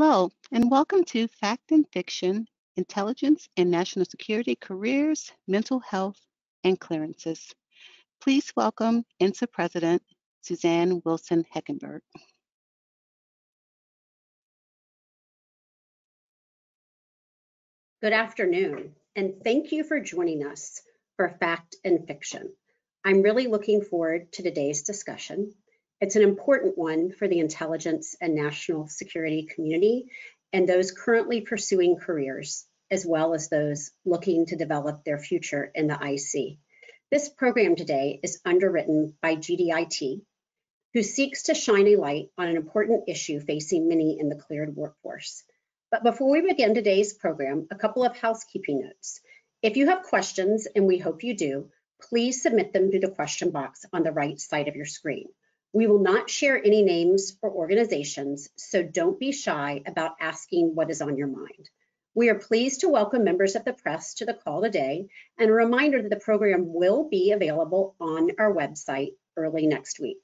Hello, and welcome to Fact and Fiction Intelligence and National Security Careers, Mental Health, and Clearances. Please welcome INSA President Suzanne Wilson Heckenberg. Good afternoon, and thank you for joining us for Fact and Fiction. I'm really looking forward to today's discussion it's an important one for the intelligence and national security community and those currently pursuing careers, as well as those looking to develop their future in the IC. This program today is underwritten by GDIT, who seeks to shine a light on an important issue facing many in the cleared workforce. But before we begin today's program, a couple of housekeeping notes. If you have questions, and we hope you do, please submit them through the question box on the right side of your screen. We will not share any names or organizations, so don't be shy about asking what is on your mind. We are pleased to welcome members of the press to the call today and a reminder that the program will be available on our website early next week.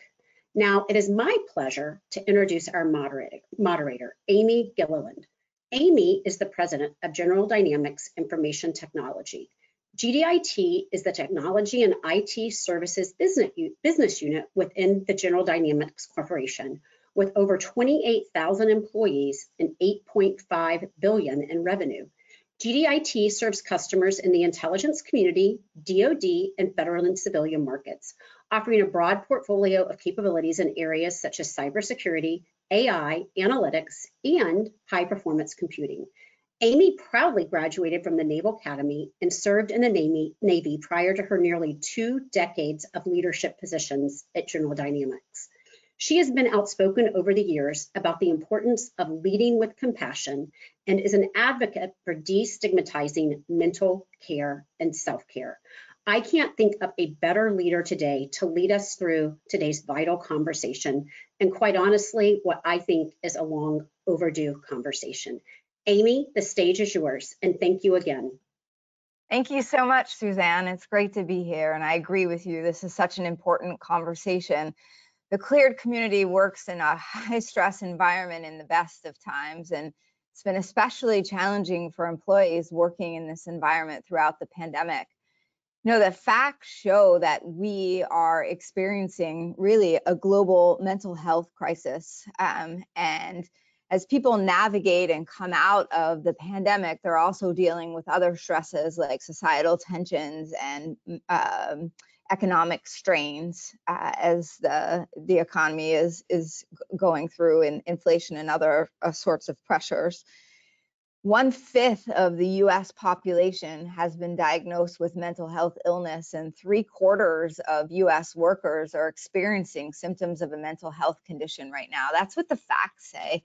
Now, it is my pleasure to introduce our moderator, Amy Gilliland. Amy is the president of General Dynamics Information Technology. GDIT is the technology and IT services business, unit within the General Dynamics Corporation with over 28,000 employees and 8.5 billion in revenue. GDIT serves customers in the intelligence community, DoD, and federal and civilian markets, offering a broad portfolio of capabilities in areas such as cybersecurity, AI, analytics, and high performance computing. Amy proudly graduated from the Naval Academy and served in the Navy, Navy prior to her nearly two decades of leadership positions at General Dynamics. She has been outspoken over the years about the importance of leading with compassion and is an advocate for destigmatizing mental care and self-care. I can't think of a better leader today to lead us through today's vital conversation, and quite honestly, what I think is a long overdue conversation. Amy, the stage is yours, and thank you again. Thank you so much, Suzanne. It's great to be here, and I agree with you. This is such an important conversation. The cleared community works in a high stress environment in the best of times, and it's been especially challenging for employees working in this environment throughout the pandemic. You know, the facts show that we are experiencing really a global mental health crisis, um, and as people navigate and come out of the pandemic, they're also dealing with other stresses like societal tensions and um, economic strains uh, as the the economy is is going through in inflation and other uh, sorts of pressures. One fifth of the US population has been diagnosed with mental health illness, and three quarters of US workers are experiencing symptoms of a mental health condition right now. That's what the facts say.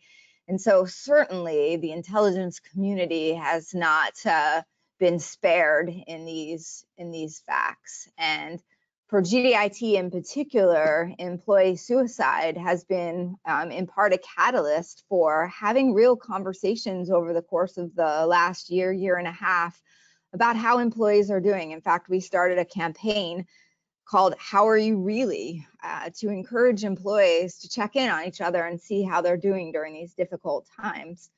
And so certainly the intelligence community has not uh, been spared in these in these facts. And for GDIT in particular, employee suicide has been um, in part a catalyst for having real conversations over the course of the last year, year and a half about how employees are doing. In fact, we started a campaign called How Are You Really uh, to encourage employees to check in on each other and see how they're doing during these difficult times.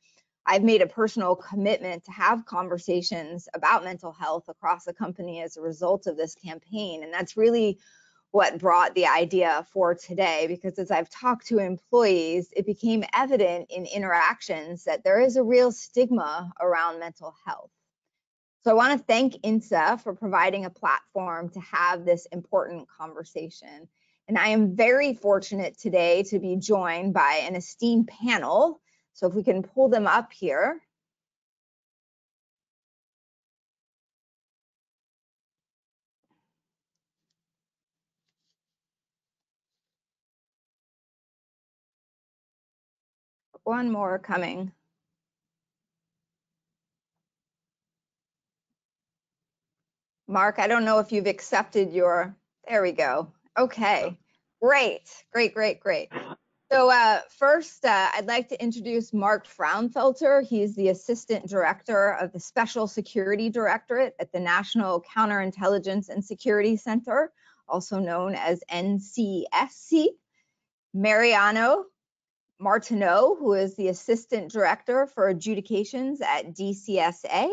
I've made a personal commitment to have conversations about mental health across the company as a result of this campaign. And that's really what brought the idea for today, because as I've talked to employees, it became evident in interactions that there is a real stigma around mental health. So I want to thank INSA for providing a platform to have this important conversation. And I am very fortunate today to be joined by an esteemed panel. So if we can pull them up here. One more coming. Mark, I don't know if you've accepted your, there we go. Okay, great, great, great, great. So uh, first, uh, I'd like to introduce Mark Frownfelter. He's the Assistant Director of the Special Security Directorate at the National Counterintelligence and Security Center, also known as NCSC. Marianna Martineau, who is the Assistant Director for Adjudications at DCSA,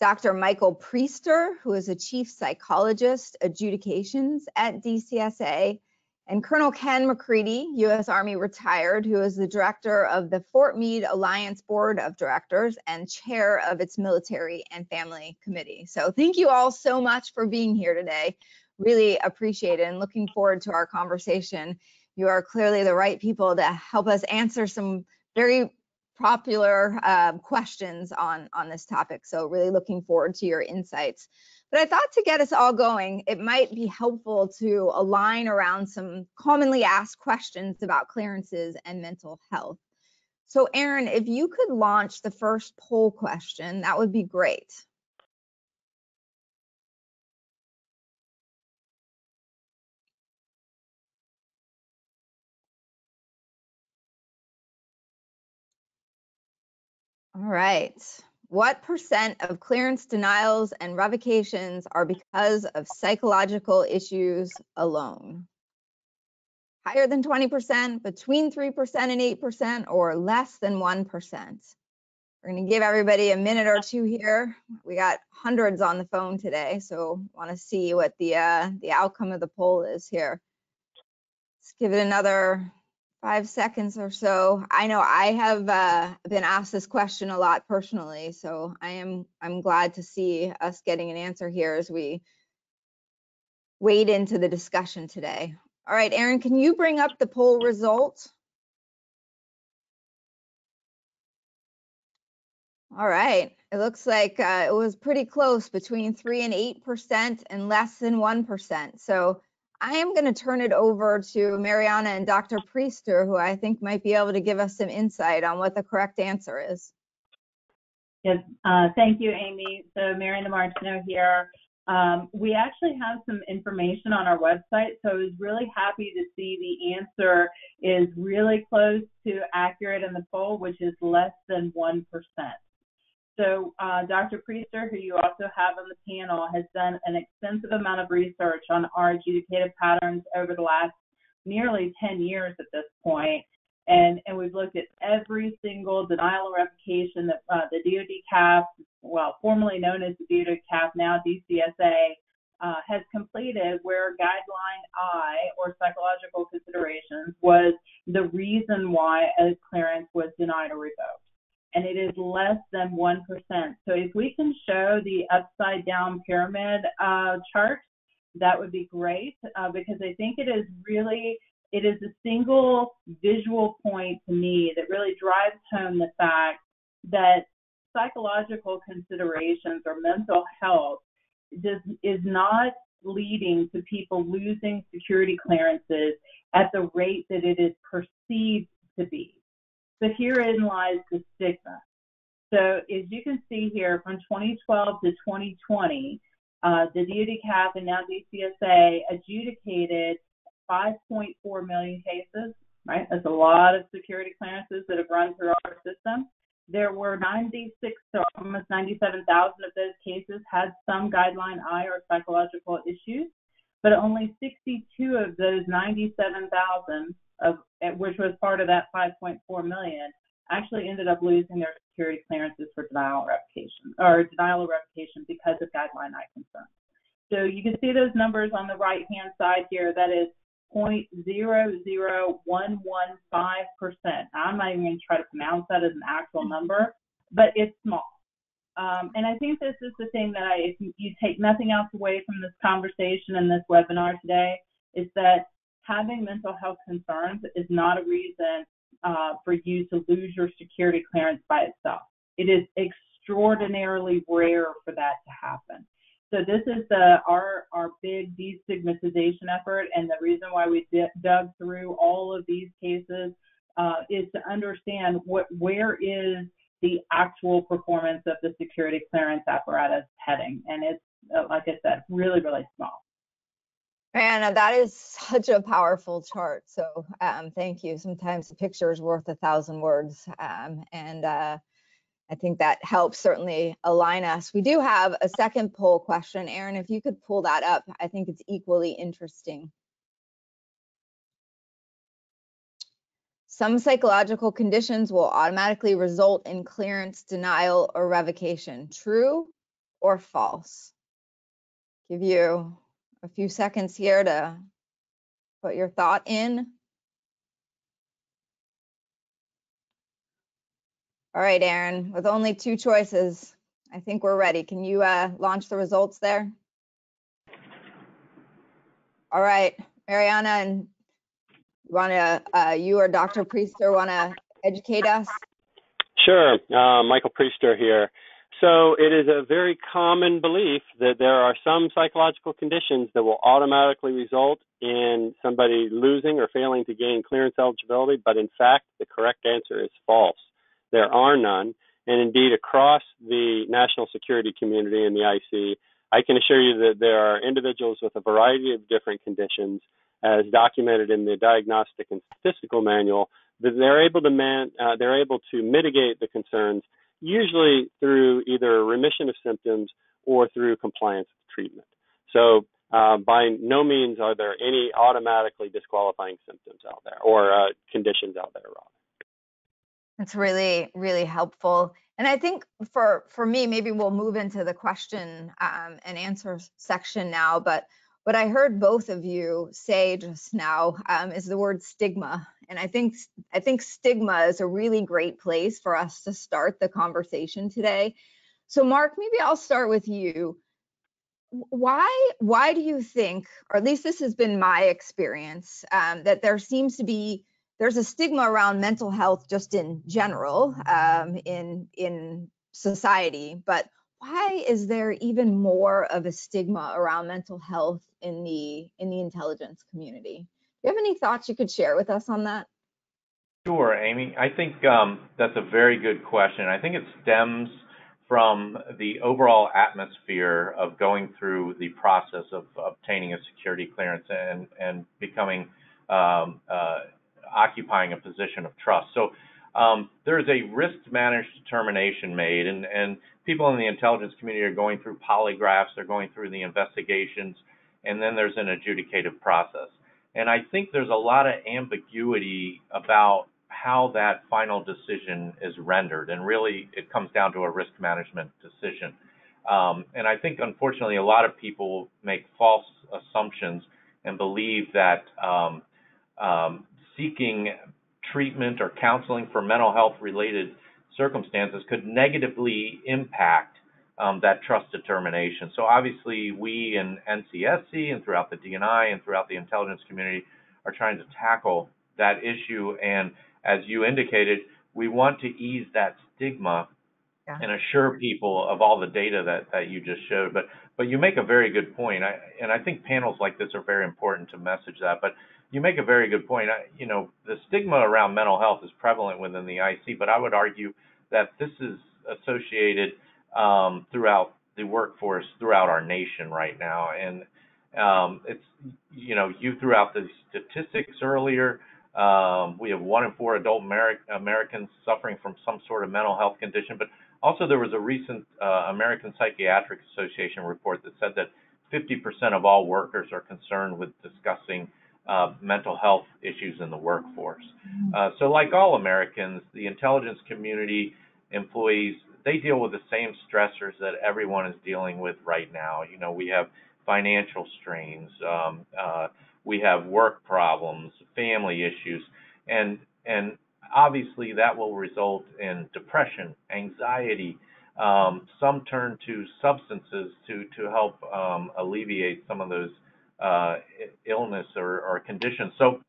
Dr. Michael Priester, who is a Chief Psychologist, Adjudications at DCSA, and Colonel Ken McCreedy, U.S. Army retired, who is the director of the Fort Meade Alliance Board of Directors and chair of its Military and Family Committee. So thank you all so much for being here today. Really appreciate it and looking forward to our conversation. You are clearly the right people to help us answer some very popular uh, questions on, on this topic. So really looking forward to your insights. But I thought to get us all going, it might be helpful to align around some commonly asked questions about clearances and mental health. So Aaron, if you could launch the first poll question, that would be great. All right. What percent of clearance denials and revocations are because of psychological issues alone? Higher than 20%, between 3% and 8%, or less than 1%? We're going to give everybody a minute or two here. We got hundreds on the phone today, so want to see what the uh, the outcome of the poll is here. Let's give it another five seconds or so. I know I have uh, been asked this question a lot personally, so I am I'm glad to see us getting an answer here as we wade into the discussion today. All right, Aaron, can you bring up the poll results? All right, it looks like uh, it was pretty close between 3 and 8% and less than 1%. So I am going to turn it over to Marianna and Dr. Priester, who I think might be able to give us some insight on what the correct answer is. Yes, uh, thank you, Amy. So Marianna Martineau here. Um, we actually have some information on our website, so I was really happy to see the answer is really close to accurate in the poll, which is less than 1%. So uh, Dr. Priester, who you also have on the panel, has done an extensive amount of research on our adjudicative patterns over the last nearly 10 years at this point. And, and we've looked at every single denial and revocation that uh, the DoD CAF, well, formerly known as the DoD CAF, now DCSA, uh, has completed where guideline I, or psychological considerations, was the reason why a clearance was denied or revoked and it is less than 1%. So if we can show the upside down pyramid uh, chart, that would be great uh, because I think it is really, it is a single visual point to me that really drives home the fact that psychological considerations or mental health does, is not leading to people losing security clearances at the rate that it is perceived to be. So herein lies the stigma. So as you can see here, from 2012 to 2020, uh, the DoD and now DCSA adjudicated 5.4 million cases, right? That's a lot of security clearances that have run through our system. There were 96 to almost 97,000 of those cases had some guideline I or psychological issues, but only 62 of those 97,000 of which was part of that 5.4 million, actually ended up losing their security clearances for denial of revocation or denial of revocation because of guideline I concerns. So you can see those numbers on the right hand side here. That is 0.00115%. I'm not even going to try to pronounce that as an actual number, but it's small. Um, and I think this is the thing that I, if you take nothing else away from this conversation and this webinar today, is that having mental health concerns is not a reason uh, for you to lose your security clearance by itself. It is extraordinarily rare for that to happen. So this is the our our big destigmatization effort, and the reason why we dug through all of these cases uh, is to understand what where is the actual performance of the security clearance apparatus heading, and it's uh, like I said, really really small. Man, that is such a powerful chart. So um, thank you. Sometimes a picture is worth a thousand words. Um, and uh, I think that helps certainly align us. We do have a second poll question. Aaron, if you could pull that up, I think it's equally interesting. Some psychological conditions will automatically result in clearance, denial, or revocation. True or false? Give you a few seconds here to put your thought in. All right, Aaron, with only two choices, I think we're ready. Can you uh, launch the results there? All right, Marianna, and you want to, uh, you or Dr. Priester want to educate us? Sure, uh, Michael Priester here. So it is a very common belief that there are some psychological conditions that will automatically result in somebody losing or failing to gain clearance eligibility, but in fact, the correct answer is false. There are none. And indeed, across the national security community and the IC, I can assure you that there are individuals with a variety of different conditions, as documented in the Diagnostic and Statistical Manual, that they're able to man, uh, they're able to mitigate the concerns, usually through either remission of symptoms or through compliance with treatment. So uh, by no means are there any automatically disqualifying symptoms out there or uh, conditions out there, Rob. That's really, really helpful. And I think for for me, maybe we'll move into the question um, and answer section now. But what I heard both of you say just now um, is the word stigma, and I think I think stigma is a really great place for us to start the conversation today. So, Mark, maybe I'll start with you. Why why do you think, or at least this has been my experience, um, that there seems to be there's a stigma around mental health just in general um, in in society, but why is there even more of a stigma around mental health in the in the intelligence community? Do you have any thoughts you could share with us on that? Sure, Amy. I think um, that's a very good question. I think it stems from the overall atmosphere of going through the process of obtaining a security clearance and and becoming um, uh, occupying a position of trust. So um, there is a risk managed determination made, and, and people in the intelligence community are going through polygraphs, they're going through the investigations, and then there's an adjudicative process. And I think there's a lot of ambiguity about how that final decision is rendered, and really it comes down to a risk management decision. Um, and I think, unfortunately, a lot of people make false assumptions and believe that um, um, seeking treatment or counseling for mental health related circumstances could negatively impact um, that trust determination. So obviously, we in NCSC and throughout the DNI and throughout the intelligence community are trying to tackle that issue. And as you indicated, we want to ease that stigma yeah. and assure people of all the data that, that you just showed. But but you make a very good point, I, and I think panels like this are very important to message that. But you make a very good point. I, you know, the stigma around mental health is prevalent within the IC, but I would argue that this is associated um, throughout the workforce throughout our nation right now. And um, it's, you know, you threw out the statistics earlier. Um, we have one in four adult Ameri- Americans suffering from some sort of mental health condition, but also there was a recent uh, American Psychiatric Association report that said that 50% of all workers are concerned with discussing uh, mental health issues in the workforce. Mm-hmm. Uh, so, like all Americans, the intelligence community employees they deal with the same stressors that everyone is dealing with right now. You know, we have financial strains, um, uh, we have work problems, family issues, and and obviously that will result in depression, anxiety. Um, some turn to substances to to help um, alleviate some of those uh, illness or, or condition. So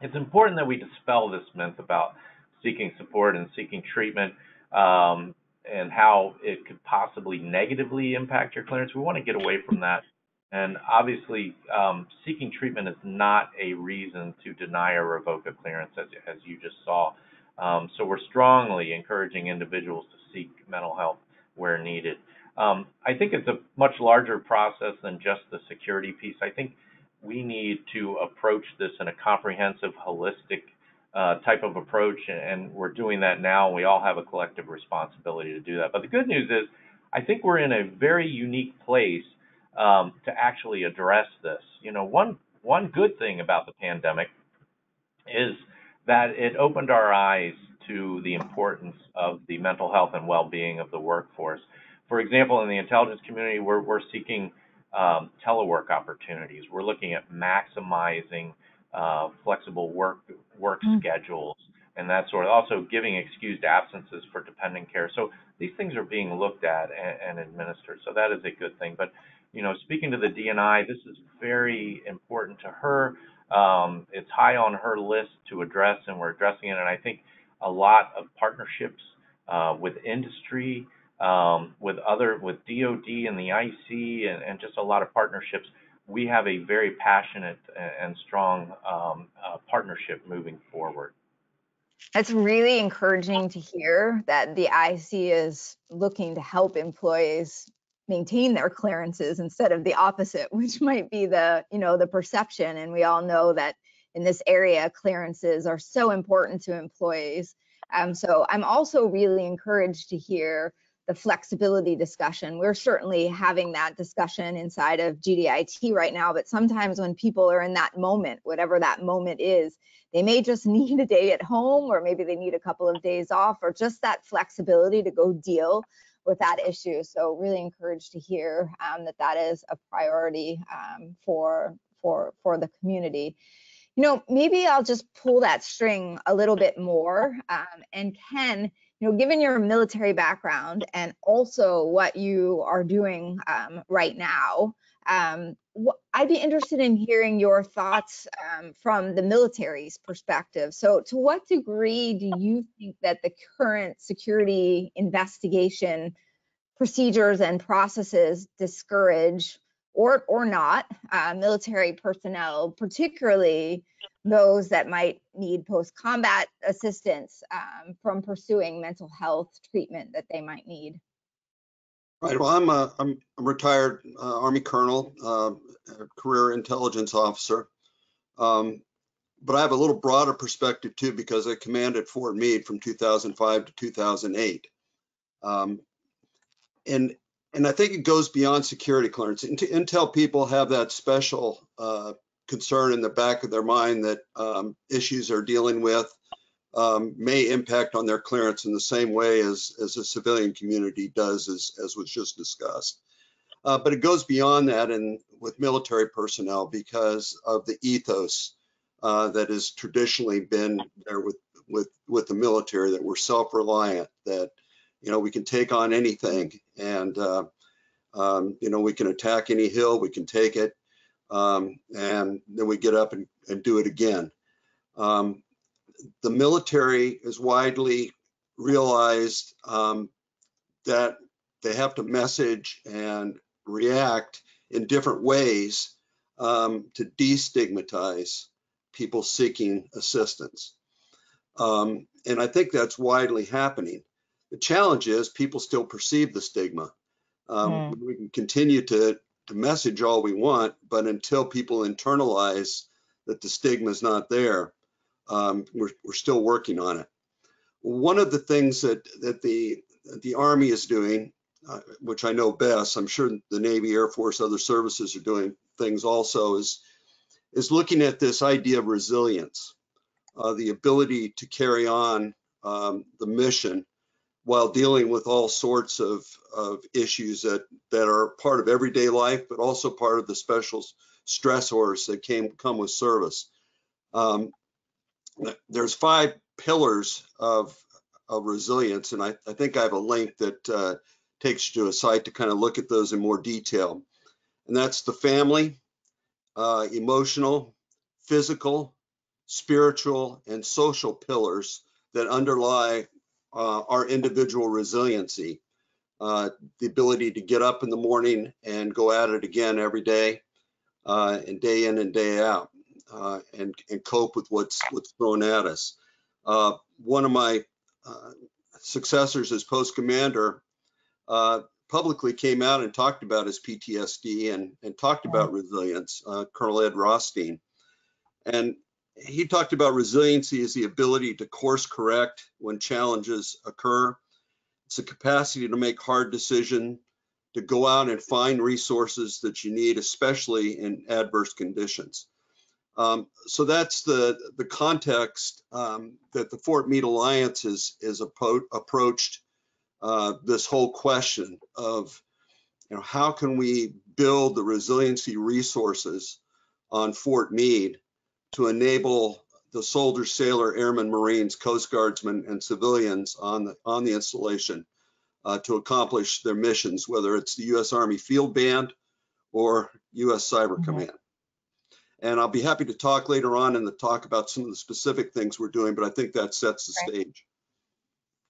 it's important that we dispel this myth about seeking support and seeking treatment um, and how it could possibly negatively impact your clearance. We want to get away from that. And obviously, um, seeking treatment is not a reason to deny or revoke a clearance, as, as you just saw. Um, so we're strongly encouraging individuals to seek mental health where needed. Um, I think it's a much larger process than just the security piece. I think we need to approach this in a comprehensive, holistic uh, type of approach, and we're doing that now. We all have a collective responsibility to do that. But the good news is, I think we're in a very unique place um, to actually address this. You know, one one good thing about the pandemic is that it opened our eyes to the importance of the mental health and well-being of the workforce. For example, in the intelligence community, we're, we're seeking um, telework opportunities. We're looking at maximizing uh, flexible work work mm. schedules and that sort of also giving excused absences for dependent care. So these things are being looked at and, and administered. So that is a good thing. But you know, speaking to the DNI, this is very important to her. Um, it's high on her list to address, and we're addressing it. And I think a lot of partnerships uh, with industry, um, with other, with DoD and the IC, and, and, just a lot of partnerships. We have a very passionate and strong um, uh, partnership moving forward. That's really encouraging to hear that the IC is looking to help employees maintain their clearances instead of the opposite, which might be the, you know, the perception. And we all know that in this area, clearances are so important to employees. Um, so I'm also really encouraged to hear the flexibility discussion. We're certainly having that discussion inside of GDIT right now, but sometimes when people are in that moment, whatever that moment is, they may just need a day at home or maybe they need a couple of days off or just that flexibility to go deal with that issue. So really encouraged to hear um, that that is a priority um, for for for the community. You know, maybe I'll just pull that string a little bit more. Um, and Ken, you know, given your military background and also what you are doing um, right now, um, I'd be interested in hearing your thoughts um, from the military's perspective. So, to what degree do you think that the current security investigation procedures and processes discourage or or not uh, military personnel, particularly those that might need post-combat assistance um, from pursuing mental health treatment that they might need? Right. Well, I'm a, I'm a retired uh, Army colonel, uh, career intelligence officer. Um, but I have a little broader perspective too because I commanded Fort Meade from 2005 to 2008. Um, and and I think it goes beyond security clearance. Intel people have that special uh, concern in the back of their mind that um, issues they're dealing with um, may impact on their clearance in the same way as, as the civilian community does, as, as was just discussed. Uh, but it goes beyond that and with military personnel because of the ethos uh, that has traditionally been there with, with, with the military, that we're self-reliant, that, you know, we can take on anything and, uh, um, you know, we can attack any hill, we can take it, um, and then we get up and, and do it again. Um, the military is widely realized um, that they have to message and react in different ways um, to destigmatize people seeking assistance. Um, and I think that's widely happening. The challenge is people still perceive the stigma. Mm. We can continue to, message all we want, but until people internalize that the stigma is not there, um, we're, we're still working on it. One of the things that, that the, the Army is doing, uh, which I know best, I'm sure the Navy, Air Force, other services are doing things also, is, is looking at this idea of resilience, uh, the ability to carry on um, the mission while dealing with all sorts of, of issues that, that are part of everyday life, but also part of the special stressors that came come with service. Um, there's five pillars of, of resilience, and I, I think I have a link that uh, takes you to a site to kind of look at those in more detail. And that's the family, uh, emotional, physical, spiritual, and social pillars that underlie uh, our individual resiliency. Uh, the ability to get up in the morning and go at it again every day uh, and day in and day out uh, and, and cope with what's what's thrown at us. Uh, one of my uh, successors as post commander uh, publicly came out and talked about his PTSD and, and talked about resilience, uh, Colonel Ed Rothstein. And he talked about resiliency as the ability to course correct when challenges occur. It's the capacity to make hard decisions, to go out and find resources that you need, especially in adverse conditions. Um, so that's the the context um, that the Fort Meade Alliance is is appro approached uh, this whole question of you know how can we build the resiliency resources on Fort Meade to enable the soldier, sailor, airmen, Marines, Coast Guardsmen, and civilians on the on the installation uh, to accomplish their missions, whether it's the U.S. Army Field Band or U.S. Cyber Mhm. Command. And I'll be happy to talk later on in the talk about some of the specific things we're doing, but I think that sets the Right. stage.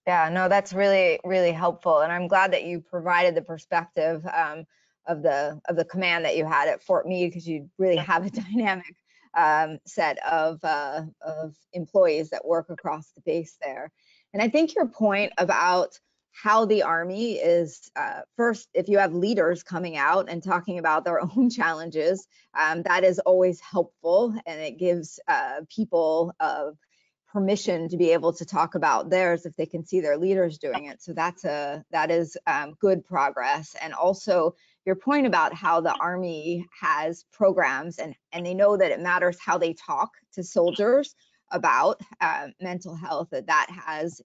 Yeah, no, that's really, really helpful. And I'm glad that you provided the perspective um, of the of the command that you had at Fort Meade because you really have a dynamic um, set of uh, of employees that work across the base there. And I think your point about how the Army is uh, first, if you have leaders coming out and talking about their own challenges, um, that is always helpful and it gives uh, people uh, permission to be able to talk about theirs if they can see their leaders doing it. So that's a that is um, good progress. And also your point about how the Army has programs and and they know that it matters how they talk to soldiers about uh, mental health that that has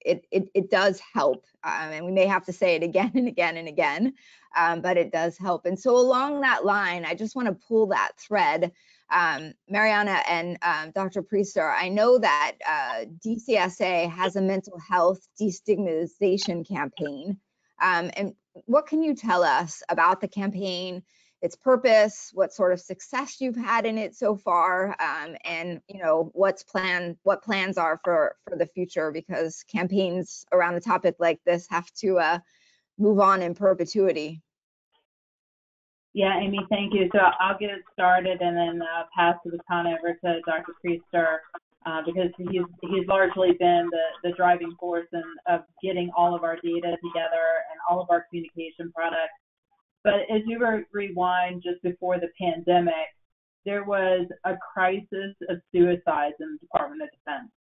it it, it does help um, and we may have to say it again and again and again um, but it does help and so along that line i just want to pull that thread um, Marianna and um, Dr. Priester, I know that uh, DCSA has a mental health destigmatization campaign. Um, and what can you tell us about the campaign, its purpose, what sort of success you've had in it so far, um, and you know what's plan, what plans are for for the future? Because campaigns around the topic like this have to uh, move on in perpetuity. Yeah, Amy, thank you. So I'll get it started and then uh, pass the baton over to Dr. Priester uh, because he's he's largely been the, the driving force in, of getting all of our data together and all of our communication products. But as you re- rewind just before the pandemic, there was a crisis of suicides in the Department of Defense.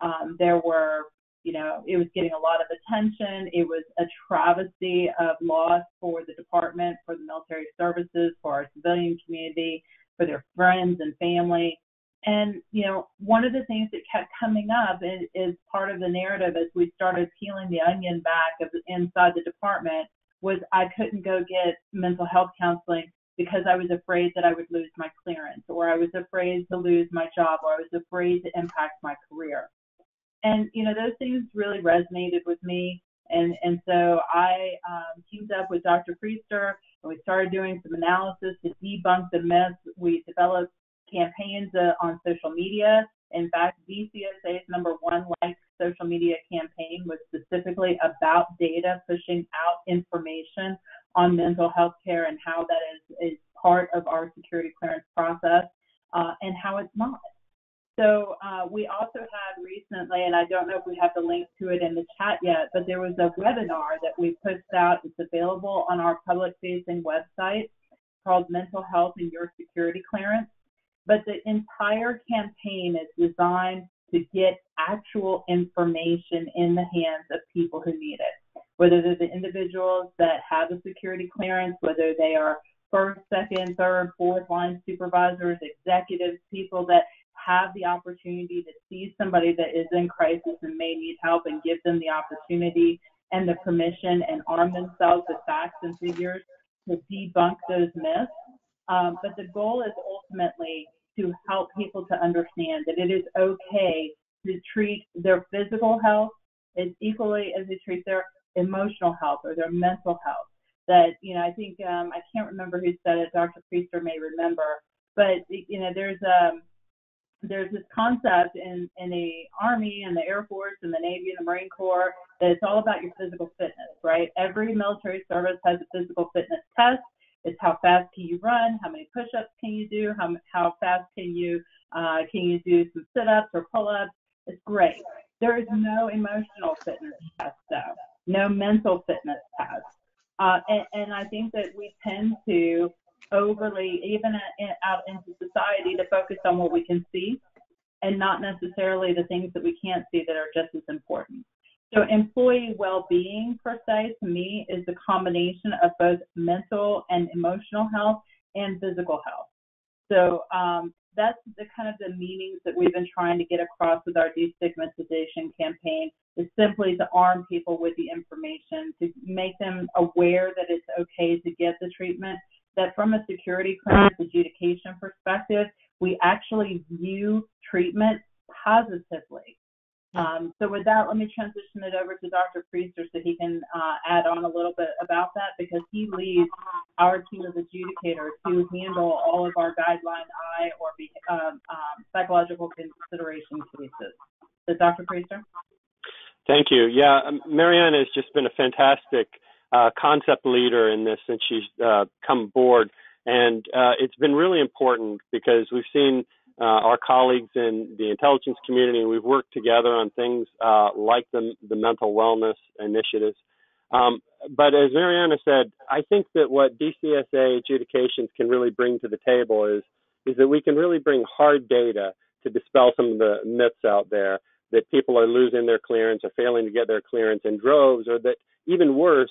Um, there were you know, it was getting a lot of attention. It was a travesty of loss for the department, for the military services, for our civilian community, for their friends and family. And, you know, one of the things that kept coming up is, is part of the narrative as we started peeling the onion back of inside the department was I couldn't go get mental health counseling because I was afraid that I would lose my clearance or I was afraid to lose my job or I was afraid to impact my career and you know those things really resonated with me. And and so i um, teamed up with dr priester and we started doing some analysis to debunk the myths we developed campaigns uh, on social media. In fact dcsa's number one like social media campaign was specifically about data pushing out information on mental health care and how that is is part of our security clearance process uh, and how it's not so uh, we also had recently, and I don't know if we have the link to it in the chat yet, but there was a webinar that we pushed out. It's available on our public-facing website called Mental Health and Your Security Clearance. But the entire campaign is designed to get actual information in the hands of people who need it, whether they're the individuals that have a security clearance, whether they are first, second, third, fourth line supervisors, executives, people that have the opportunity to see somebody that is in crisis and may need help and give them the opportunity and the permission and arm themselves with facts and figures to debunk those myths. Um, but the goal is ultimately to help people to understand that it is okay to treat their physical health as equally as they treat their emotional health or their mental health. That, you know, I think, um, I can't remember who said it, Dr. Priester may remember, but, you know, there's, um, there's this concept in, in the Army and the Air Force and the Navy and the Marine Corps that it's all about your physical fitness, right? Every military service has a physical fitness test. It's how fast can you run? How many push-ups can you do? How, how fast can you uh, can you do some sit-ups or pull-ups? It's great. There is no emotional fitness test though, no mental fitness test. Uh, and, and I think that we tend to overly, even out into society, to focus on what we can see and not necessarily the things that we can't see that are just as important. So, employee well being, per se, to me, is the combination of both mental and emotional health and physical health. So, um, that's the kind of the meanings that we've been trying to get across with our destigmatization campaign is simply to arm people with the information, to make them aware that it's okay to get the treatment, that from a security clearance adjudication perspective, we actually view treatment positively. Um, so with that, let me transition it over to Dr. Priester so he can uh, add on a little bit about that because he leads our team of adjudicators who handle all of our guideline I or um, um, psychological consideration cases. So Dr. Priester? Thank you. Yeah, um, Marianna has just been a fantastic uh, concept leader in this since she's uh, come aboard. And uh, it's been really important because we've seen uh, our colleagues in the intelligence community, we've worked together on things uh, like the, the mental wellness initiatives. Um, but as Marianna said, I think that what DCSA adjudications can really bring to the table is is that we can really bring hard data to dispel some of the myths out there that people are losing their clearance or failing to get their clearance in droves, or that even worse,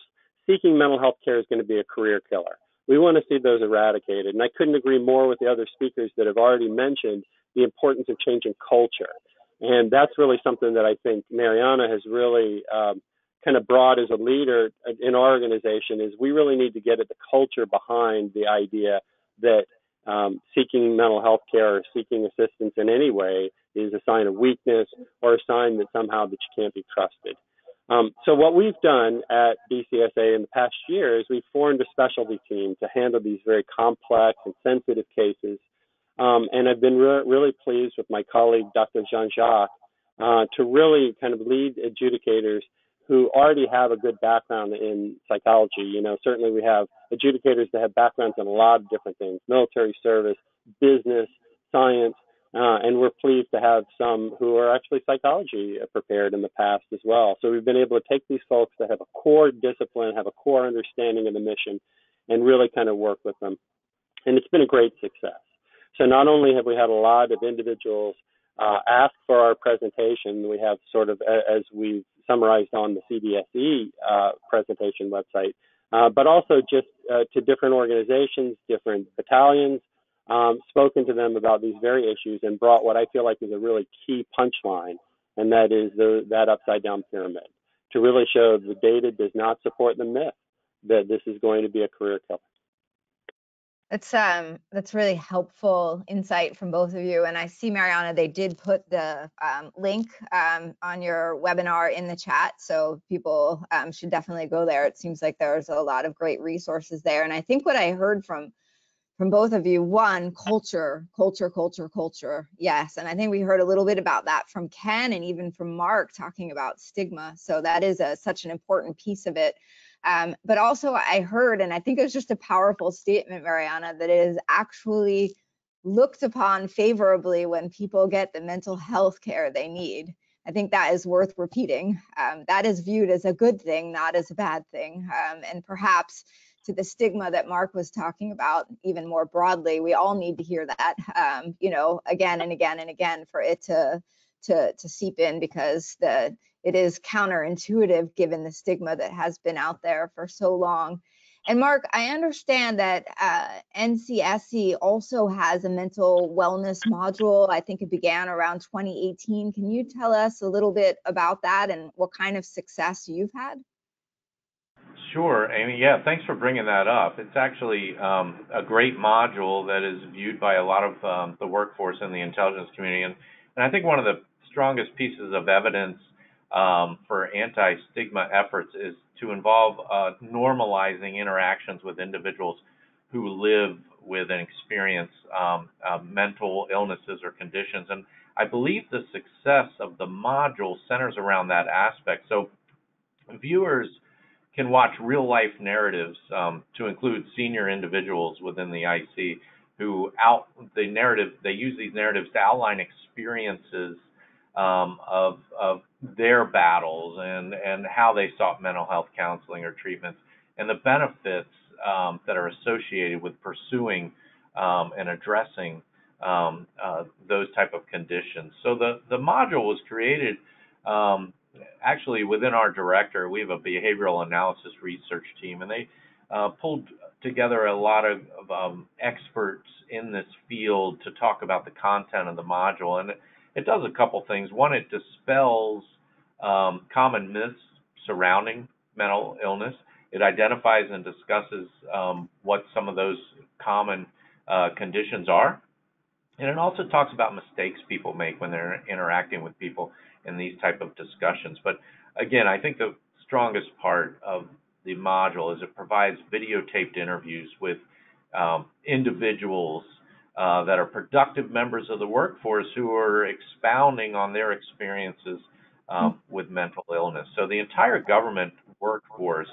seeking mental health care is going to be a career killer. We want to see those eradicated. And I couldn't agree more with the other speakers that have already mentioned the importance of changing culture. And that's really something that I think Marianna has really um, kind of brought as a leader in our organization is we really need to get at the culture behind the idea that um, seeking mental health care or seeking assistance in any way is a sign of weakness or a sign that somehow that you can't be trusted. Um, so what we've done at DCSA in the past year is we've formed a specialty team to handle these very complex and sensitive cases. Um, and I've been re- really pleased with my colleague, Dr. Jean-Jacques, uh, to really kind of lead adjudicators who already have a good background in psychology. You know, certainly we have adjudicators that have backgrounds in a lot of different things, military service, business, science, uh, and we're pleased to have some who are actually psychology prepared in the past as well. So we've been able to take these folks that have a core discipline, have a core understanding of the mission, and really kind of work with them. And it's been a great success. So not only have we had a lot of individuals uh, ask for our presentation, we have sort of, as we've summarized on the CDSE uh, presentation website, uh, but also just uh, to different organizations, different battalions, um, spoken to them about these very issues and brought what I feel like is a really key punchline, and that is the, that upside down pyramid to really show the data does not support the myth that this is going to be a career killer. That's um that's really helpful insight from both of you. And I see Marianna, they did put the um, link um, on your webinar in the chat, so people um, should definitely go there. It seems like there's a lot of great resources there. And I think what I heard from from both of you. One, culture, culture, culture, culture. Yes. And I think we heard a little bit about that from Ken and even from Mark talking about stigma. So that is a, such an important piece of it. Um, but also, I heard, and I think it was just a powerful statement, Marianna, that it is actually looked upon favorably when people get the mental health care they need. I think that is worth repeating. Um, that is viewed as a good thing, not as a bad thing. Um, and perhaps to the stigma that Mark was talking about even more broadly. We all need to hear that, um, you know, again and again and again for it to to to seep in because the it is counterintuitive given the stigma that has been out there for so long. And Mark, I understand that uh, NCSC also has a mental wellness module. I think it began around 2018. Can you tell us a little bit about that and what kind of success you've had? Sure, Amy. Yeah, thanks for bringing that up. It's actually um, a great module that is viewed by a lot of um, the workforce in the intelligence community. And, and I think one of the strongest pieces of evidence um, for anti stigma efforts is to involve uh, normalizing interactions with individuals who live with and experience um, uh, mental illnesses or conditions. And I believe the success of the module centers around that aspect. So, viewers can watch real life narratives um, to include senior individuals within the IC who out the narrative they use these narratives to outline experiences um, of of their battles and and how they sought mental health counseling or treatments and the benefits um, that are associated with pursuing um, and addressing um, uh, those type of conditions. So the the module was created um, actually within our director, we have a behavioral analysis research team, and they uh, pulled together a lot of, of um, experts in this field to talk about the content of the module, and it, does a couple things. One, it dispels um, common myths surrounding mental illness. It identifies and discusses um, what some of those common uh, conditions are. And it also talks about mistakes people make when they're interacting with people in these type of discussions. But again, I think the strongest part of the module is it provides videotaped interviews with um, individuals uh, that are productive members of the workforce who are expounding on their experiences um, with mental illness. So the entire government workforce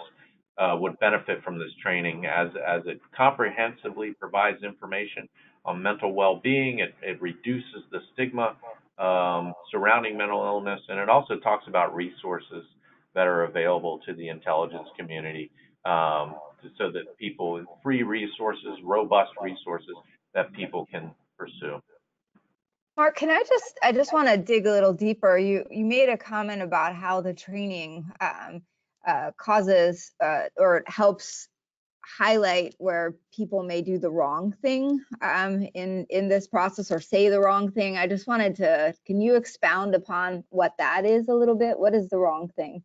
uh, would benefit from this training as, as it comprehensively provides information on mental well-being. It, it reduces the stigma um, surrounding mental illness, and it also talks about resources that are available to the intelligence community um, so that people, free resources, robust resources that people can pursue. Mark, can I just, I just want to dig a little deeper. You, you made a comment about how the training um, uh, causes uh, or helps highlight where people may do the wrong thing um, in in this process or say the wrong thing. I just wanted to, can you expound upon what that is a little bit? What is the wrong thing?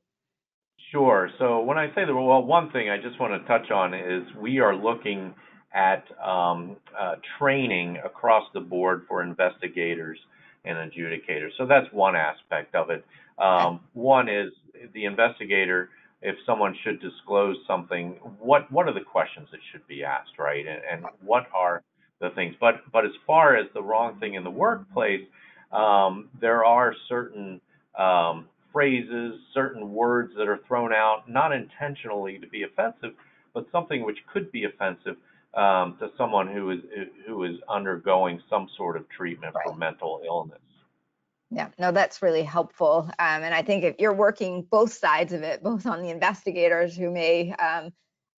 Sure. So when I say the well, one thing I just want to touch on is we are looking at um, uh, training across the board for investigators and adjudicators. So that's one aspect of it. Um, one is the investigator if someone should disclose something, what what are the questions that should be asked, right? And, and what are the things? But but as far as the wrong thing in the workplace, um, there are certain um, phrases, certain words that are thrown out, not intentionally to be offensive, but something which could be offensive um, to someone who is who is undergoing some sort of treatment right. for mental illness. Yeah, no, that's really helpful. Um, and I think if you're working both sides of it, both on the investigators who may um,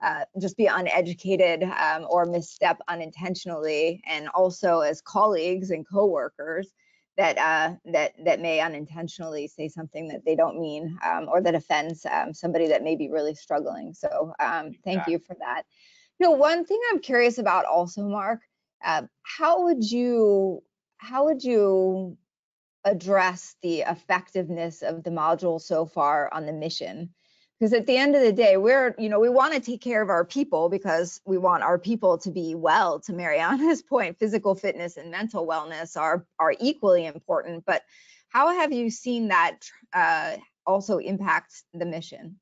uh, just be uneducated um, or misstep unintentionally, and also as colleagues and coworkers that uh, that that may unintentionally say something that they don't mean um, or that offends um, somebody that may be really struggling. So um, thank you for that. You know, one thing I'm curious about also, Mark, uh, how would you how would you address the effectiveness of the module so far on the mission. Because at the end of the day we're you know we want to take care of our people because we want our people to be well to Marianna's point physical fitness and mental wellness are are equally important. But how have you seen that uh, also impact the mission?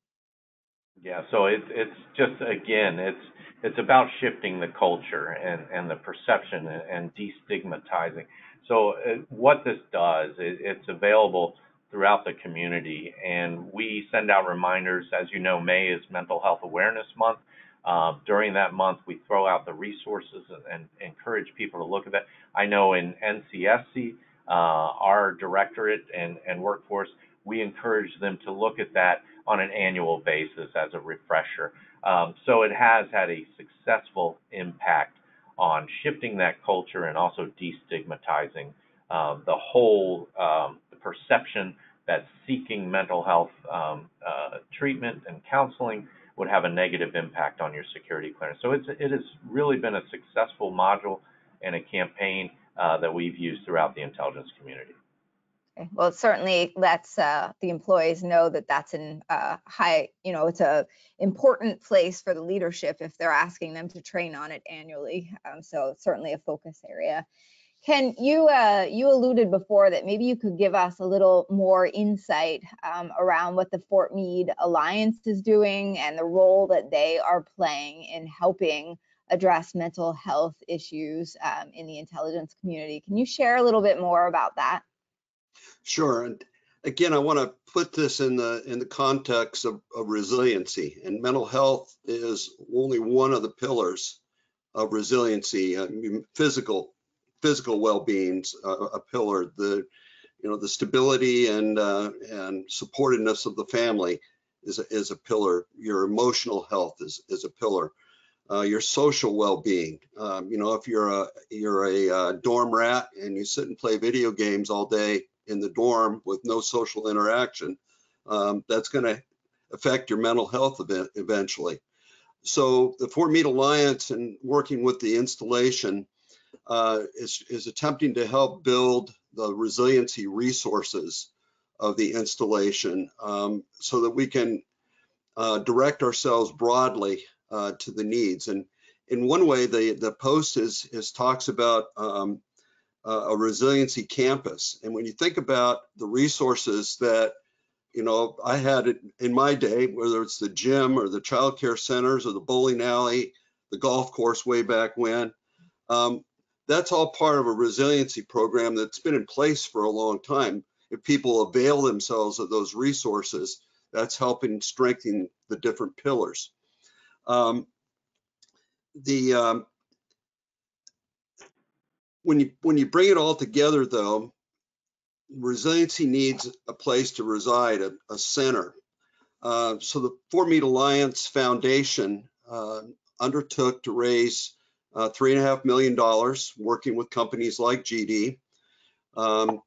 Yeah so it's it's just again it's it's about shifting the culture and and the perception and, and destigmatizing so uh, what this does, it, it's available throughout the community, and we send out reminders. As you know, May is Mental Health Awareness Month. Uh, during that month, we throw out the resources and, and, encourage people to look at that. I know in NCSC, uh, our directorate and, and workforce, we encourage them to look at that on an annual basis as a refresher. Um, so it has had a successful impact on shifting that culture and also destigmatizing uh, the whole um, the perception that seeking mental health um, uh, treatment and counseling would have a negative impact on your security clearance. So it's, it has really been a successful module and a campaign uh, that we've used throughout the intelligence community. Okay. Well, it certainly lets uh, the employees know that that's in uh, high, you know, it's a important place for the leadership if they're asking them to train on it annually. Um, so certainly a focus area. Ken, you uh, you alluded before that maybe you could give us a little more insight um, around what the Fort Meade Alliance is doing and the role that they are playing in helping address mental health issues um, in the intelligence community. Can you share a little bit more about that? Sure. And again, I want to put this in the in the context of, of resiliency. And mental health is only one of the pillars of resiliency. I mean, physical physical well-being's a, a pillar. The you know the stability and uh, and supportiveness of the family is a, is a pillar. Your emotional health is is a pillar. Uh, your social well-being. Um, you know, if you're a you're a uh, dorm rat and you sit and play video games all day, in the dorm with no social interaction, um, that's going to affect your mental health event eventually. so the Fort Meade Alliance and working with the installation uh, is, is attempting to help build the resiliency resources of the installation um, so that we can uh, direct ourselves broadly uh, to the needs. And in one way, the, the post is, is talks about um, a resiliency campus. And when you think about the resources that you know, I had it in my day, whether it's the gym or the child care centers or the bowling alley, the golf course way back when. Um, that's all part of a resiliency program that's been in place for a long time. If people avail themselves of those resources, that's helping strengthen the different pillars. Um, the um, when you when you bring it all together, though, resiliency needs a place to reside, a, a center. Uh, so the Fort Meade Alliance Foundation uh, undertook to raise uh, three and a half million dollars, working with companies like GD. Um,